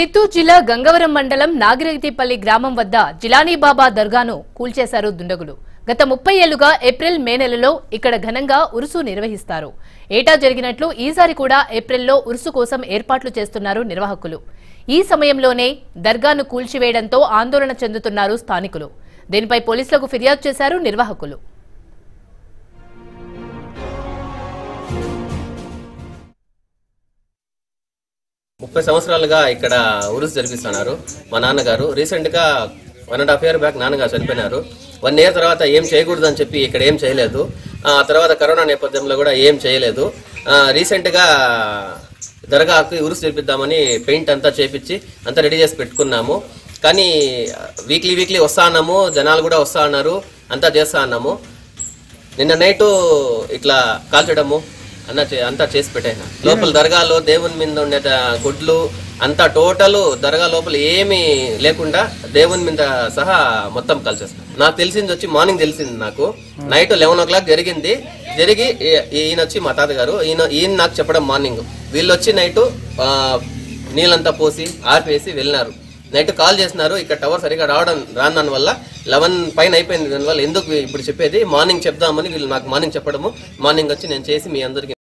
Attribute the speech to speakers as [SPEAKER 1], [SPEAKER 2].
[SPEAKER 1] చిత్తూరు జిల్లా గంగవరం మండలం నాగిరెడ్డిపల్లి గ్రామం వద్ద జిలానీబాబా దర్గాను కూల్చేశారు దుండగులు. గత ముప్పై ఏళ్ళుగా ఏప్రిల్ మే నెలలో ఇక్కడ ఘనంగా ఉరుసు నిర్వహిస్తారు. ఏటా జరిగినట్లు ఈసారి కూడా ఏప్రిల్లో ఉరుసు కోసం ఏర్పాట్లు చేస్తున్నారు నిర్వాహకులు. ఈ సమయంలోనే దర్గాను కూల్చివేయడంతో ఆందోళన చెందుతున్నారు స్థానికులు. దీనిపై పోలీసులకు ఫిర్యాదు చేశారు నిర్వాహకులు.
[SPEAKER 2] ముప్పై సంవత్సరాలుగా ఇక్కడ ఉరుసు జరిపిస్తున్నారు. మా నాన్నగారు. రీసెంట్గా one and half year back నాన్నగారు చనిపోయినారు. వన్ ఇయర్ తర్వాత ఏం చేయకూడదని చెప్పి ఇక్కడ ఏం చేయలేదు. ఆ తర్వాత కరోనా నేపథ్యంలో కూడా ఏం చేయలేదు. రీసెంట్గా రీసెంట్ దర్గాకి ఉరుసు చేపిద్దామని పెయింట్ అంతా చేపించి అంతా రెడీ చేసి పెట్టుకున్నాము. కానీ వీక్లీ వీక్లీ వస్తా అన్నాము. జనాలు కూడా వస్తా అన్నారు. అంతా చేస్తా అన్నాము. నిన్న నైటు ఇట్లా కాల్చడము అన్న చే- అంతా చేసి పెట్టాను లోపల దర్గాలో దేవుని మీద ఉండే గుడ్లు అంతా టోటల్ దర్గా లోపల ఏమీ లేకుండా దేవుని మీద సహా మొత్తం కలిసేస్తాను నాకు తెలిసింది వచ్చి మార్నింగ్ తెలిసింది నాకు. నైట్ లెవెన్ ఓ క్లాక్ జరిగింది. జరిగి ఈయన వచ్చి మా తాతగారు ఈయన ఈయన నాకు చెప్పడం మార్నింగ్ వీళ్ళు వచ్చి నైట్ నీళ్ళంతా పోసి ఆర్పేసి వెళ్ళినారు. నైట్ కాల్ చేసినారు. ఇక్కడ టవర్ సరిగా రావడం రాని దాని వల్ల లెవెన్ పైన అయిపోయింది. దానివల్ల ఎందుకు ఇప్పుడు చెప్పేది? మార్నింగ్ చెప్దామని వీళ్ళు నాకు మార్నింగ్ చెప్పడము. మార్నింగ్ వచ్చి నేను చేసి మీ అందరికి